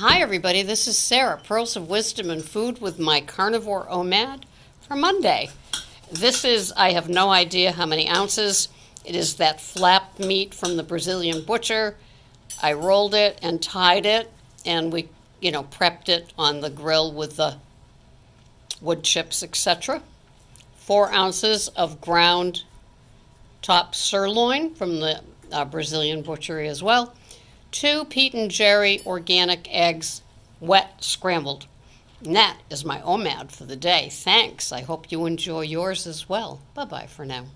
Hi, everybody. This is Sarah, Pearls of Wisdom and Food with my carnivore OMAD for Monday. This is, I have no idea how many ounces. It is that flap meat from the Brazilian butcher. I rolled it and tied it, and we, you know, prepped it on the grill with the wood chips, etc. Four ounces of ground top sirloin from the uh, Brazilian butchery as well two Pete and Gerry organic eggs, wet scrambled. And that is my OMAD for the day. Thanks. I hope you enjoy yours as well. Bye bye for now.